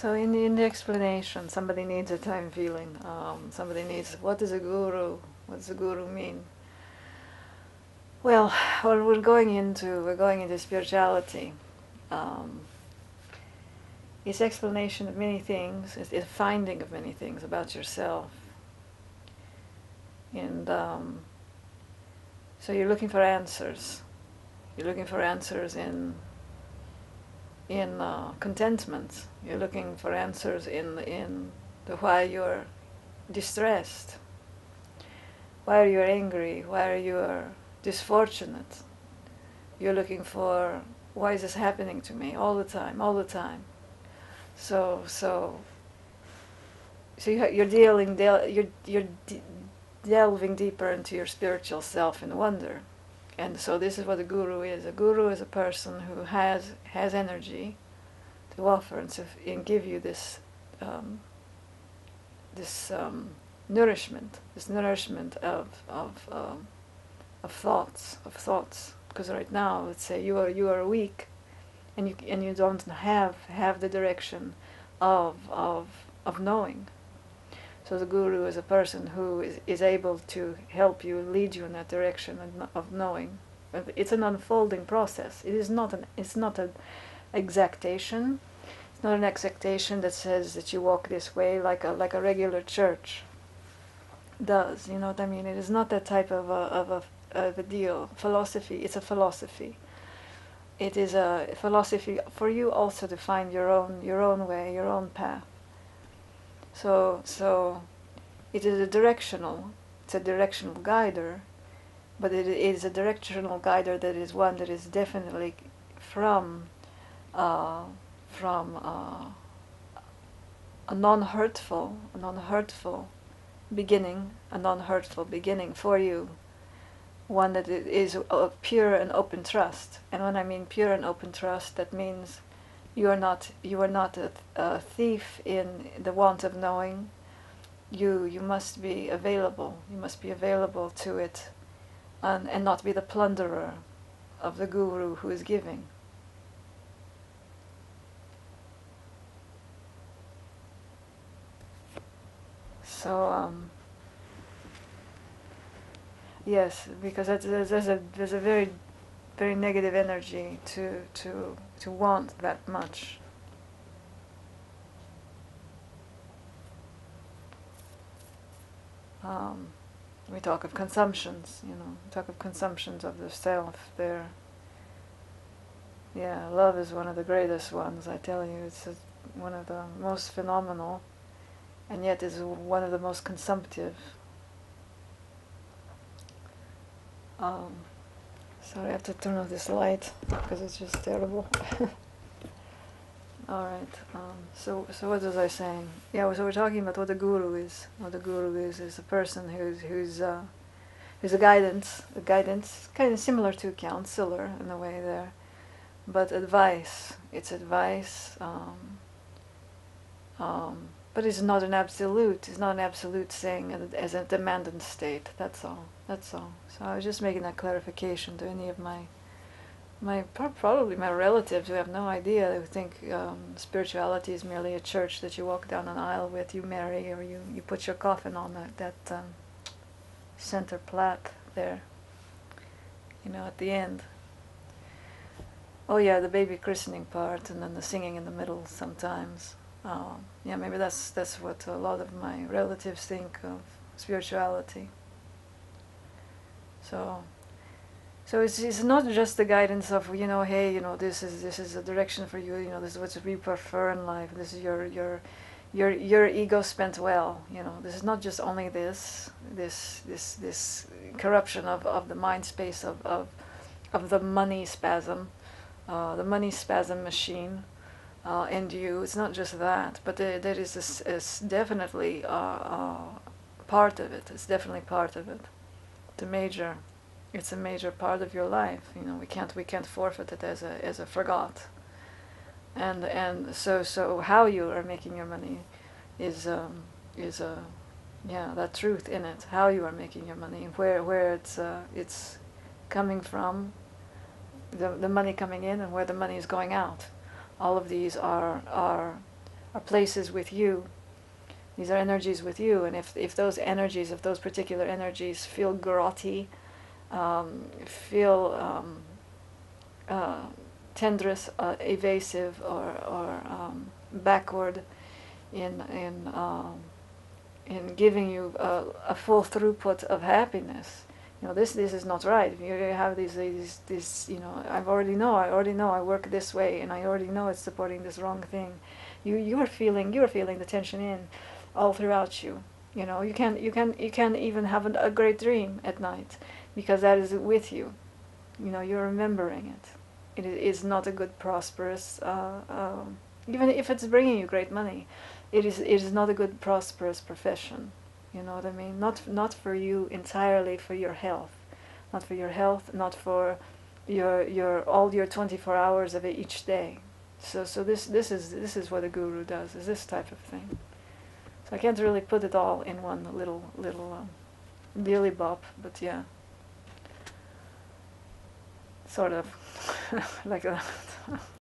So in the, in the explanation, somebody needs a time feeling. Um, somebody needs, what is a guru? What does a guru mean? Well, well, we're going into we're going into spirituality. Um, it's explanation of many things. It's, it's finding of many things about yourself. And um, so you're looking for answers. You're looking for answers in in uh, contentment. You're looking for answers in in the why you're distressed. Why are you angry? Why are you disfortunate? You're looking for why is this happening to me all the time, all the time. So so. So you're dealing, you're you're delving deeper into your spiritual self in wonder. And so this is what a guru is. A guru is a person who has has energy to offer and, to, and give you this um, this um, nourishment, this nourishment of of um, of thoughts, of thoughts. Because right now, let's say you are you are weak, and you and you don't have have the direction of of of knowing. So the guru is a person who is, is able to help you, lead you in that direction of knowing. It's an unfolding process. It is not an it's not an exactation. It's not an exactation that says that you walk this way like a like a regular church does. You know what I mean? It is not that type of a, of a, of a deal. Philosophy. It's a philosophy. It is a philosophy for you also to find your own your own way, your own path. So, so it is a directional, it's a directional guider, but it is a directional guider that is one that is definitely from, uh, from uh, a non-hurtful, non-hurtful beginning, a non-hurtful beginning for you, one that is of pure and open trust. And when I mean pure and open trust, that means you are not you are not a, a thief in the want of knowing. You you must be available. You must be available to it, and and not be the plunderer of the guru who is giving. So um, yes, because there's, a there's a very very negative energy to to to want that much. Um, we talk of consumptions, you know, talk of consumptions of the self. There, yeah, love is one of the greatest ones. I tell you, it's a, one of the most phenomenal, and yet is one of the most consumptive. Um, Sorry, I have to turn off this light because it's just terrible. All right. Um, so, so what was I saying? Yeah. So we're talking about what the guru is. What the guru is is a person who's who's uh, who's a guidance, a guidance, kind of similar to a counselor in a way there, but advice. It's advice. Um, um, but it's not an absolute. It's not an absolute thing as a dependent state. That's all. That's all. So I was just making that clarification to any of my, my probably my relatives who have no idea. Who think um, spirituality is merely a church that you walk down an aisle with, you marry, or you, you put your coffin on that that um, center plat there. You know, at the end. Oh yeah, the baby christening part, and then the singing in the middle sometimes. Um, yeah, maybe that's that's what a lot of my relatives think of spirituality. So, so it's, it's not just the guidance of you know, hey, you know, this is this is a direction for you. You know, this is what we prefer in life. This is your your your your ego spent well. You know, this is not just only this this this this corruption of, of the mind space of of of the money spasm, uh, the money spasm machine uh, and you. It's not just that, but there, there is this, is definitely uh, uh, part of it. It's definitely part of it. The major, it's a major part of your life. You know, we can't we can't forfeit it as a as a forgot. And and so so how you are making your money is um, is a yeah that truth in it. How you are making your money, where where it's uh, it's coming from, the the money coming in and where the money is going out all of these are are are places with you. These are energies with you, and if if those energies, if those particular energies feel grotty, um, feel um, uh, uh, evasive, or or um, backward in in um, in giving you a, a, full throughput of happiness. You know, this this is not right. You have these these these. You know, I already know. I already know. I work this way, and I already know it's supporting this wrong thing. You you are feeling you are feeling the tension in, all throughout you. You know, you can you can you can even have a, a great dream at night, because that is with you. You know, you're remembering it. It is not a good prosperous. Uh, um, even if it's bringing you great money it is it is not a good prosperous profession you know what i mean not not for you entirely for your health not for your health not for your your all your 24 hours of it each day so so this this is this is what a guru does is this type of thing so i can't really put it all in one little little um, dilly bop but yeah. Sort of. Like that